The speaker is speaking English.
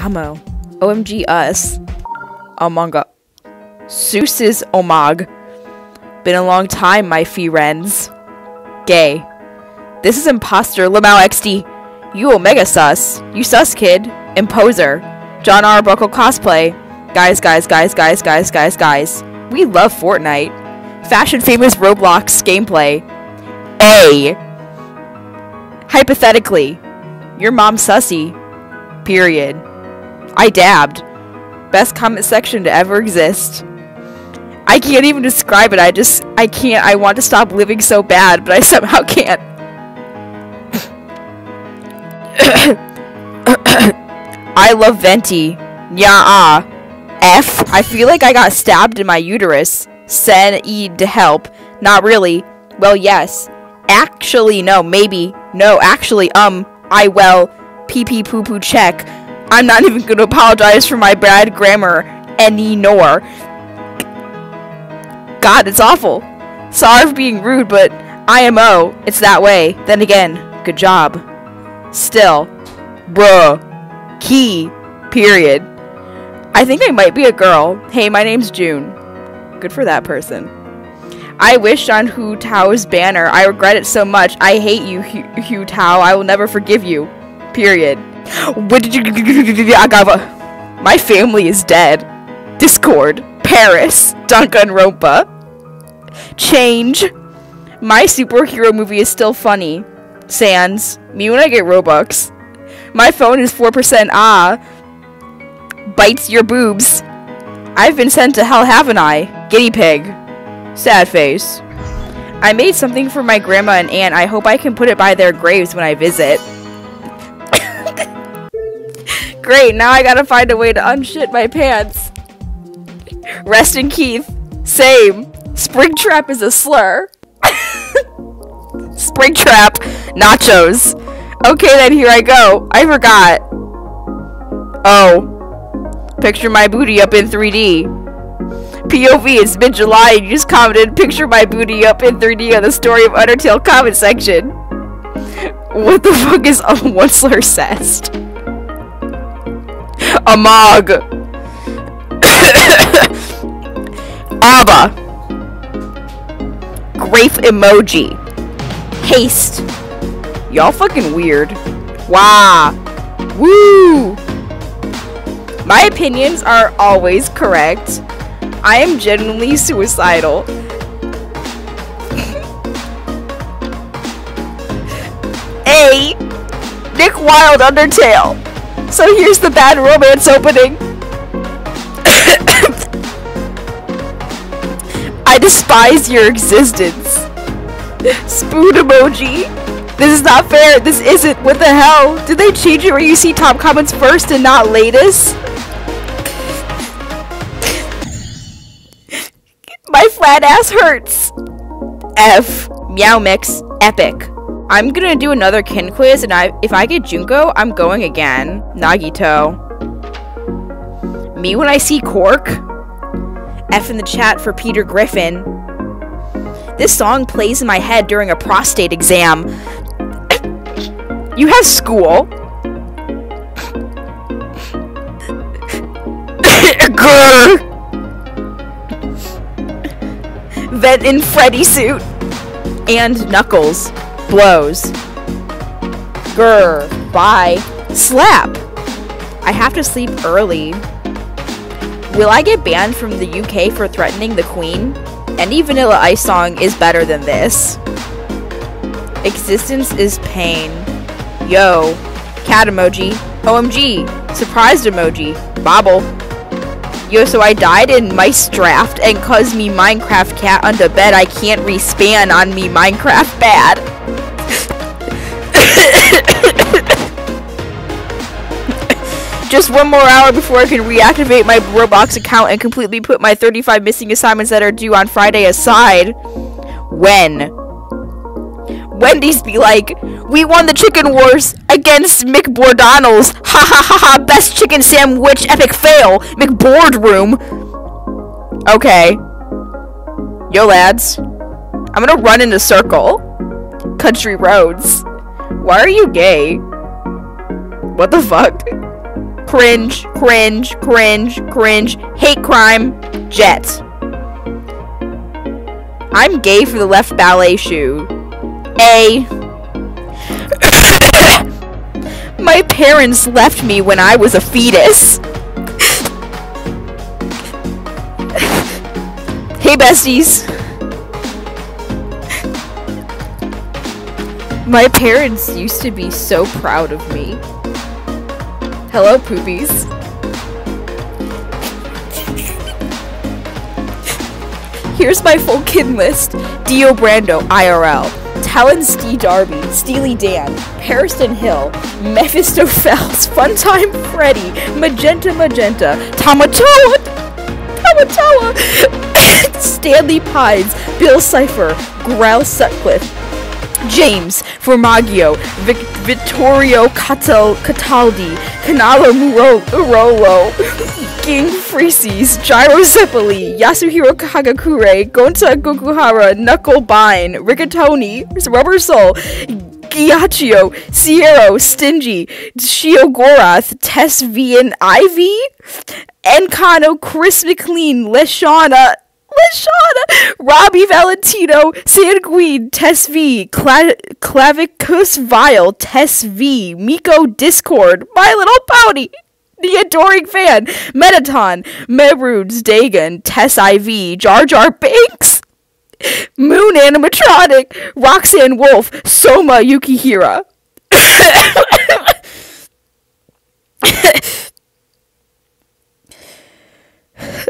Amo. OMG us. Among Us. Seuss's Omag. Been a long time, my friends. Gay. This is imposter Lamau XD. You Omega sus. You sus kid. Imposer. John Arbuckle cosplay. Guys, guys, guys, guys, guys, guys, guys. We love Fortnite. Fashion famous Roblox gameplay. A. Hypothetically. Your mom sussy. Period. I dabbed. Best comment section to ever exist. I can't even describe it. I just, I can't. I want to stop living so bad, but I somehow can't. I love Venti. Yeah, F. I feel like I got stabbed in my uterus. Send E to help. Not really. Well, yes. Actually, no. Maybe. No, actually, um. I well. Pee pee poo poo check. I'm not even gonna apologize for my bad grammar any nor. God, it's awful. Sorry for being rude, but IMO, it's that way. Then again, good job. Still, bruh, key, period. I think I might be a girl. Hey, my name's June. Good for that person. I wished on Hu Tao's banner. I regret it so much. I hate you, Hu, Hu Tao. I will never forgive you. Period. What did you? Agava. My family is dead. Discord. Paris. Danganronpa. Change. My superhero movie is still funny. Sans. Me when I get Robux. My phone is 4% ah. Bites your boobs. I've been sent to hell, haven't I? Guinea pig. Sad face. I made something for my grandma and aunt. I hope I can put it by their graves when I visit. Great, now I gotta find a way to unshit my pants. Rest in Keith. Same. Springtrap is a slur. Springtrap. Nachos. Okay, then here I go. I forgot. Oh. Picture my booty up in 3D. POV, it's mid-July and you just commented picture my booty up in 3D on the story of Undertale comment section. What the fuck is a one slur cest? Amog. Ava. Grape emoji. Haste. Y'all fucking weird. Wow. Woo. My opinions are always correct. I am genuinely suicidal. A. Nick Wild Undertale. So here's the bad romance opening. I despise your existence. Spoon emoji. This is not fair. This isn't. What the hell? Did they change it where you see top comments first and not latest? My flat ass hurts. F. Meow Mix. Epic. I'm gonna do another kin quiz, and I if I get Junko, I'm going again. Nagito. Me when I see Cork. F in the chat for Peter Griffin. This song plays in my head during a prostate exam. you have school. Grr. Vent in Freddy suit. And Knuckles. Blows. Grr. Bye. Slap. I have to sleep early. Will I get banned from the UK for threatening the Queen? Any Vanilla Ice song is better than this. Existence is pain. Yo. Cat emoji. OMG. Surprised emoji. Bobble. Yo, so I died in Mice Draft, and cause me Minecraft cat under bed, I can't respawn on me Minecraft bad. Just one more hour before I can reactivate my Roblox account and completely put my 35 missing assignments that are due on Friday aside. When? Wendy's be like, we won the chicken wars against McBoardonald's. Ha ha ha ha, best chicken sandwich epic fail. McBoardroom. Okay. Yo, lads. I'm gonna run in a circle. Country roads. Why are you gay? What the fuck? cringe, cringe, cringe, cringe, hate crime, jet. I'm gay for the left ballet shoe. A. My parents left me when I was a fetus. hey, besties. My parents used to be so proud of me. Hello, poopies. Here's my full kin list. Dio Brando, IRL. Talon Stee Darby, Steely Dan, Pariston Hill, Mephistopheles, Funtime Freddy, Magenta Magenta, Tamatoa, Tamatoa, Stanley Pines, Bill Cipher, Growl Sutcliffe, James Formaggio, Vic- Vittorio Catal- Cataldi, Cannolo Murolo, Ging Freeses, Gyro Zeppeli, Yasuhiro Kagakure, Gonta Gokuhara, Knuckle Bine, Rigatoni, Rubber Soul, Ghiaccio, Sierra, Stingy, Sheogorath, and Ivy, Encano, Chris McLean, Leshana, Lashana, Robbie Valentino, Sanguine, Tess V, Cla- Clavicus Vile, Tess V, Miko Discord, My Little Pony, The Adoring Fan, Mettaton, Merudes, Dagon, Tess IV, Jar Jar Banks, Moon Animatronic, Roxanne Wolf, Soma Yukihira.